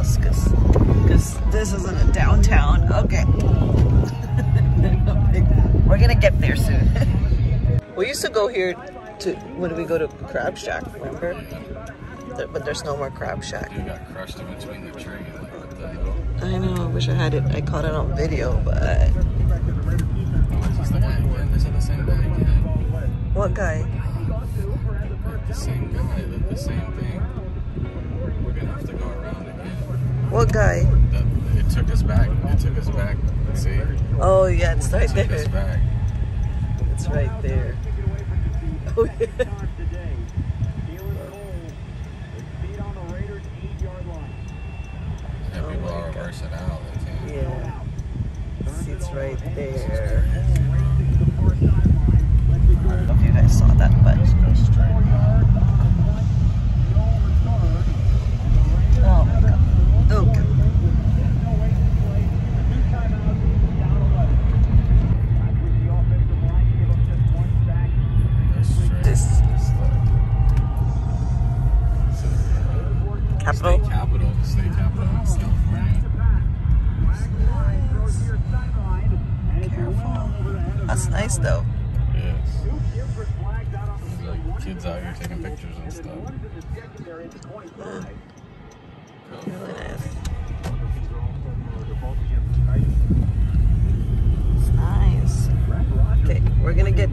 lost because because this isn't a downtown. Okay. we're gonna get there soon. we used to go here to when we go to Crab Shack, remember? But there's no more Crab Shack. it got crushed in between the train. Like what the hell? I know, I wish I had it. I caught it on video, but is this the guy again? Is it the same guy what guy? The same guy the same thing. What guy? That, it took us back. It took us back. See? Oh yeah, it's right took us there. back. It's right there. Oh yeah. Yeah, Oh people are reversing out. They can't. Right there. I don't know if you guys saw that, but Go straight. oh my god.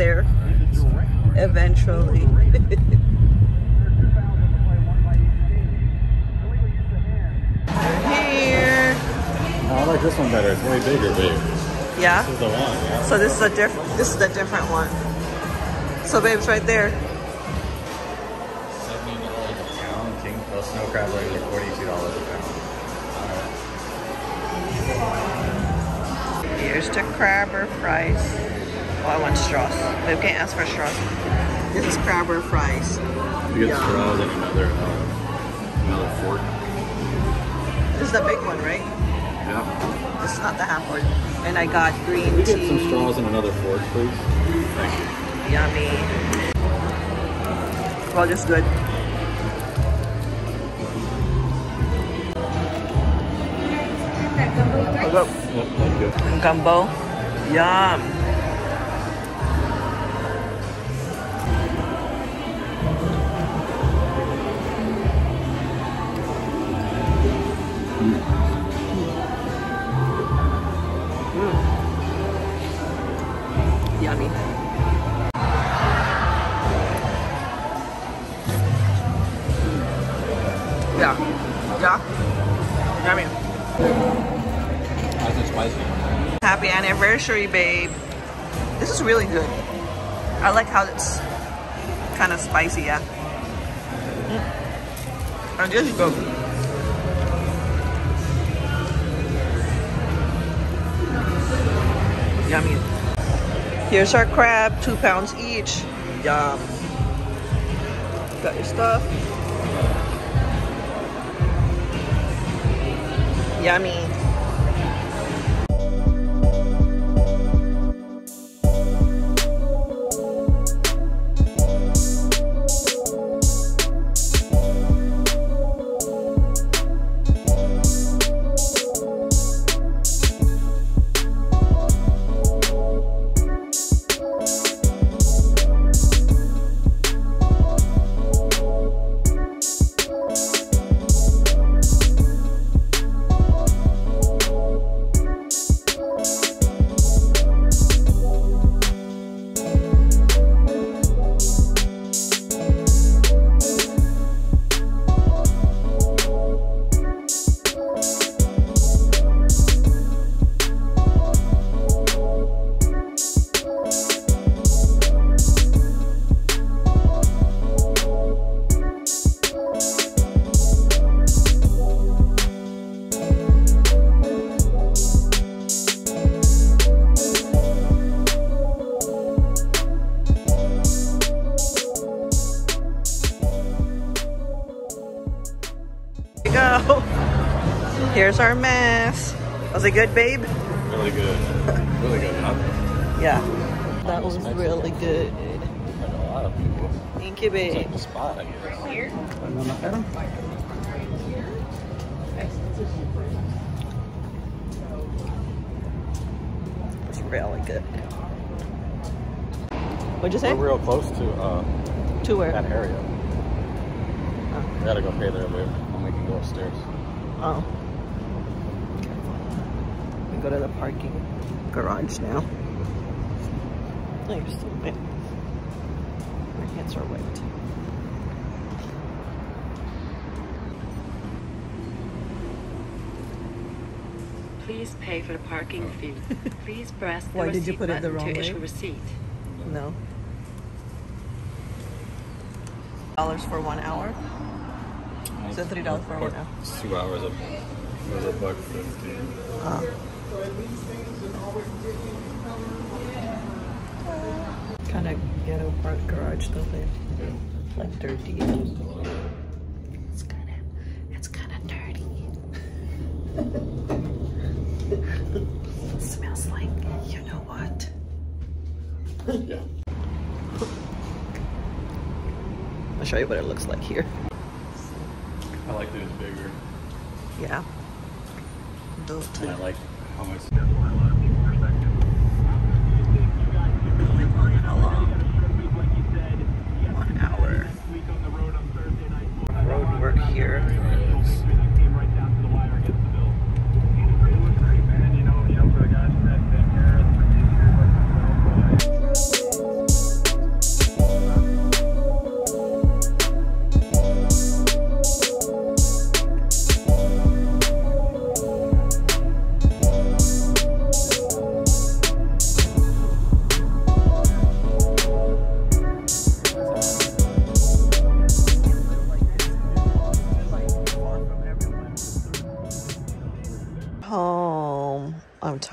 There eventually. Here. I like this one better. It's way bigger, babe. Yeah. This is the one, yeah. So this is a different. This is the different one. So, babe, it's right there. Seventy dollars a pound. King plus snow crab legs are forty-two dollars a pound. Here's the crab or fries. I want straws. Babe can't ask for straws. This is crab or fries. You get Yeah. straws and another uh, another fork. This is the big one, right? Yeah. This is not the half one. And I got green Can we tea. get some straws and another fork, please? Thank you. Yummy. Well, just good. I'll. Yep, thank you. Gumbo. Yum. Anniversary, babe. This is really good. I like how it's kind of spicy, yeah. Mm. And this is good. Yummy. Here's our crab, two pounds each. Yum. Got your stuff. Yummy. Here's our mess. Was it good, babe? Really good. Really good. Huh? Yeah. That was really good. Like a lot of people. Thank you, It's babe. like the spot, I guess. Here? It's really good. What'd you say? We're real close to uh, To where? that area. Oh. We gotta go pay there, babe. And we can go upstairs. Oh. We go to the parking garage now. Oh, you're still wet. My hands are wet. Please pay for the parking oh. fee. Please press the Why did you receipt put it the button wrong to way? issue receipt. No. Dollars for one hour. So three dollars for one hour. Two hours of was a buck fifty. Ah. Kind of ghetto park garage though, babe. Like dirty. It's kind of, it's kind of dirty. smells like, you know what? Yeah. I'll show you what it looks like here. I like that it's bigger. Yeah. Those two. And I like how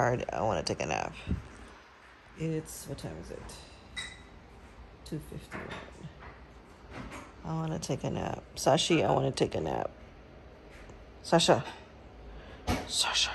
tired. I want to take a nap. It's what time is it? Two fifty-one. I want to take a nap. Sashi, I want to take a nap. Sasha. Sasha.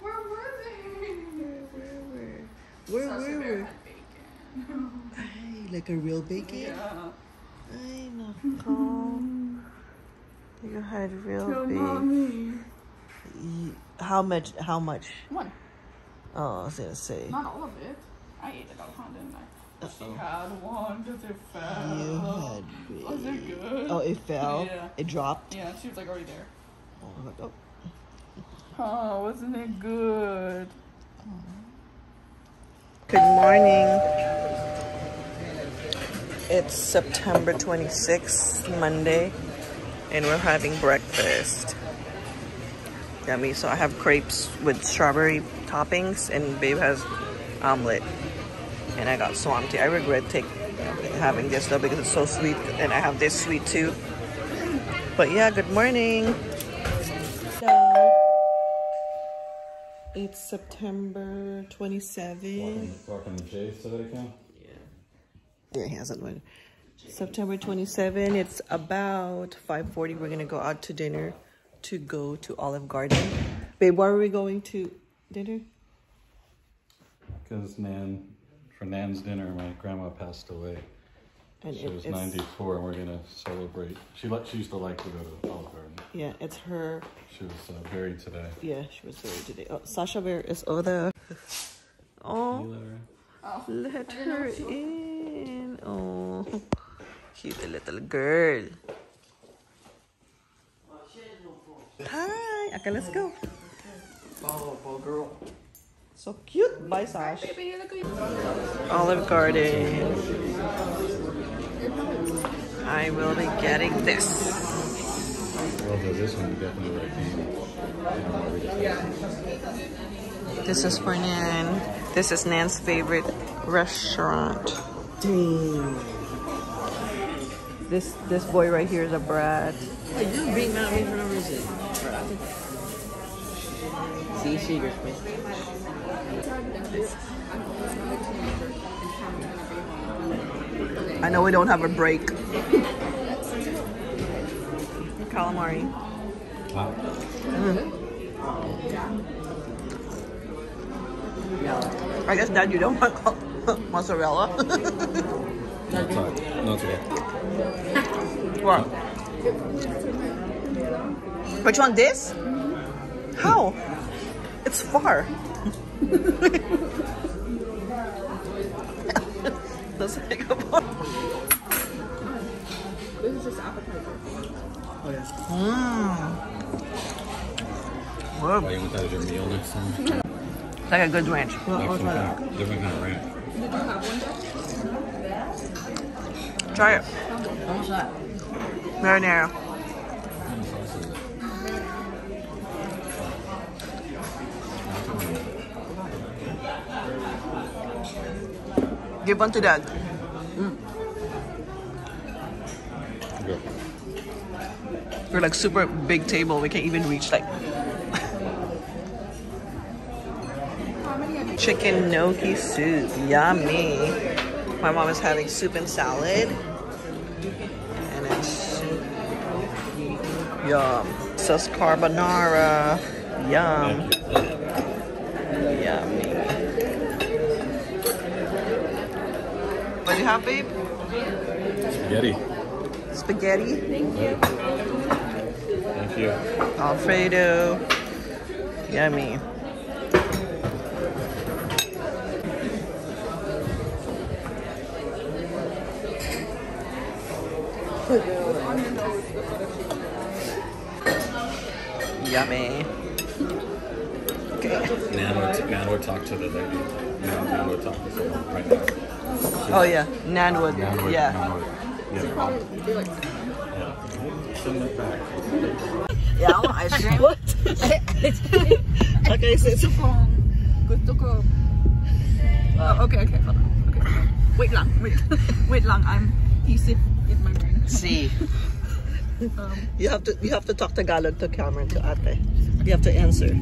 Where were we? Ay, like a real bacon? Yeah. Ay, nako. You had real big. Y- How much? How much? One. Oh, I was gonna say. Not all of it. I ate it all, huh, didn't I? She had one because it fell. You had big. Was it good? Oh, it fell. Yeah. It dropped. Yeah, she was like already there. Oh, I was like, oh. Oh, wasn't it good? Good morning. It's September 26th, Monday, and we're having breakfast. Yummy. So I have crepes with strawberry toppings, and Babe has omelet. And I got swamp tea. I regret take, having this though because it's so sweet, and I have this sweet too. But yeah, good morning. Hello. It's September 27th. Talking to Jay so that I. Yeah, he hasn't won. September 27. It's about 5:40. We're gonna go out to dinner to go to Olive Garden. Babe, why are we going to dinner? Because Nan, for Nan's dinner, my grandma passed away. And She it- was 94, and we're gonna celebrate. She like she used to like to go to Olive Garden. yeah, it's her. She was uh, buried today. Yeah, she was buried today. Oh, Sasha Bear is over there. Oh, You let her? Oh. let her in. Oh, cute little girl. Hi. Okay, let's go. Oh, girl. So cute. Bye, Sash. Baby, look at you. Olive Garden. I will be getting this. Well, this one, definitely would have came. I don't know, we just had- This is for Nan. This is Nan's favorite restaurant. Dang. This this boy right here is a brat. Oh, you're being mad at me for no reason. See, secrets, man. I know we don't have a break. calamari. Wow. I guess Dad, you don't want mozzarella. No, it's all right. No, okay. what? Which one? This? How? It's far. Doesn't make a bar. This is just appetizer. Mmm. Whoa. Why you want that as your meal next time? It's like a good ranch. Like some kind of different kind of ranch. Did you have one there? Try it. What's that? Marinara. What kind of sauce is it? Give one to Dad. Go. We're like super big table. We can't even reach like chicken gnocchi soup. Yummy. My mom is having soup and salad. And it's soup. Yum. Sauce carbonara. Yum. Yummy. What do you have, babe? Spaghetti. Spaghetti. Thank you. Thank you. Alfredo. Yummy. Yummy. Okay. Nan would, Nan would talk to the lady. Nan, Nan would talk to someone right now. Oh yeah, Nan would. Nan Yeah. Nan would get. Yeah. Send it back. Yeah, I want ice cream. What? okay, so it's Kung gusto ko. Oh, okay, okay, hold on. Okay. Wait long, wait. wait long, I'm isip in my brain. C. Um, You have to you have to talk to Tagalog to Cameron to Ate. You have to answer.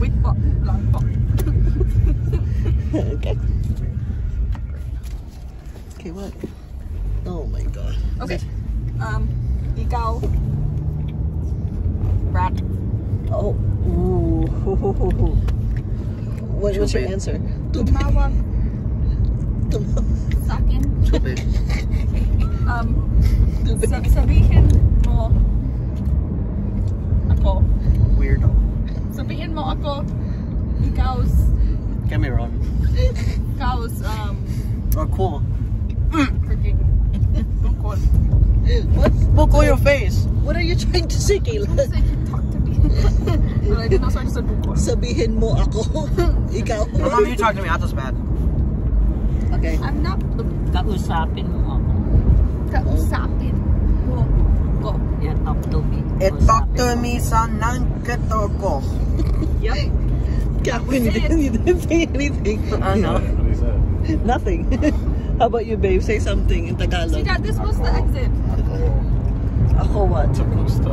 wait po, lang po. okay. Okay, what? Oh my god. Okay. Um, ikaw. Rat. Oh. Ooh. What, what's your answer? Tumawag Tum- sa akin. Stupid. Um, sab sabihin mo ako. Weirdo. Sabihin mo ako. Ikaw's, Cameron. ikaw's, um, Oh, cool. freaking bukol. what? Buckle your face. What are you trying to say, Kayla? Say you talk to me. but I did not start to say bukol. Sabihin mo ako. Ikaw. Mom, you talk to me. That's bad. Okay. I'm not Kausapin mo ako. kausapin mo ko. Yeah, talk to me. It talk to me sa nang katoko. Yep. Cameron, you didn't, you didn't say anything. Ano? What he said. Nothing. How about you, babe? Say something in See Tagalog. that this was the exit. Ako what? Sa gusto.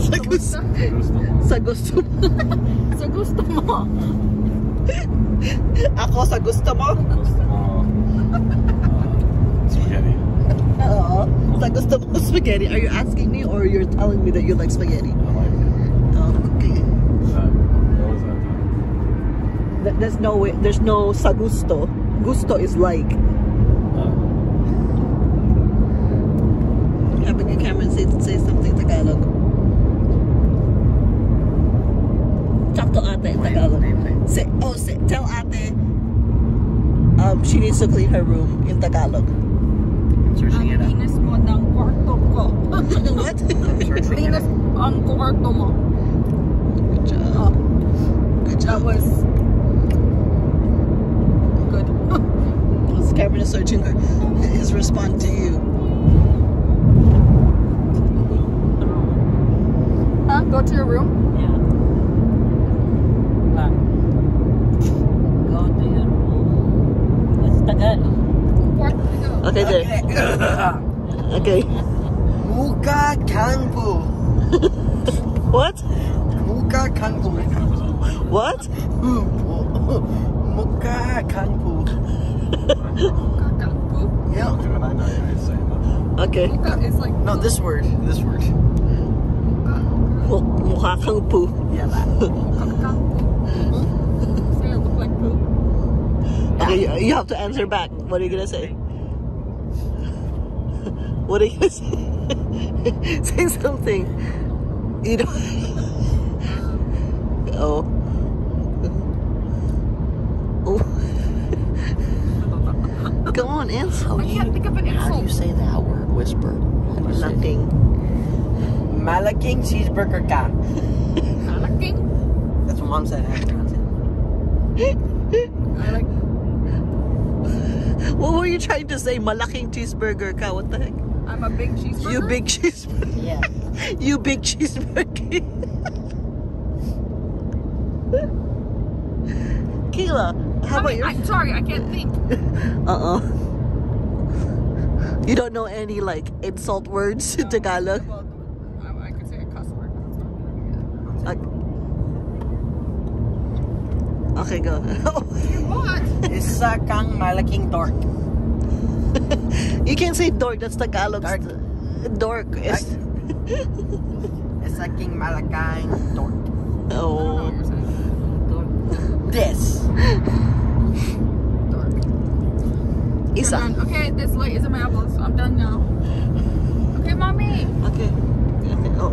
Sa gusto. Gusto mo. Sa gusto mo. So gusto mo. Ako sa gusto mo? Gusto mo. uh, Spaghetti. Oo. Sa gusto mo spaghetti. Are you asking me or are you're telling me that you like spaghetti? I like it. Oh, okay. That, what was that? There's no way. There's no sa gusto. Gusto is like. Uh, Having a Cameron say say something Tagalog. Talk to ate in Tagalog. Say oh say tell ate. Um, she needs to clean her room in Tagalog. Searching it up. linis mo ng kwarto ko. what? Searching it linis ang kwarto mo. Good job. Oh. Good That job. was good. As Cameron is searching her, his response to you. huh? Go to your room. Yeah. Ah. Go to your room. What's Tagalog? Kwarto ko. Okay, there. Okay. Muka kanpu. What? Muka kanpu. What? Muka kanpu. Yeah. do it. I know you're saying that. Okay. Muka like No, this word. This word. Mu- Mukha. Yeah, that. kakang poo. Say I look like poo. Okay, you, you have to answer back. What are you gonna say? What are you gonna say? say something. You know. oh. Oh. Go on, answer. I can't think of an How do you say that word? Whisper. How do you say it? Nothing. Malaking cheeseburger ka. Malaking. That's what mom said. I had to pronounce it. I like. What were you trying to say? Malaking cheeseburger ka? What the heck? I'm a big cheeseburger. You big cheeseburger. Yeah. You big cheeseburger. Kayla, how about Mommy, your... I'm sorry, I can't think. Uh-uh. You don't know any, like, insult words in Tagalog? Well, I, I could say a cuss word. but it's not. Okay, go. What? Isa kang malaking dork. you can't say dork, that's Tagalog. Dork. Dork is... Isa king malakang dork. Oh. saying. This. Dork. Isa. Okay, this light is in my apples. I'm done now. Okay, mommy. Okay. Okay. Oh.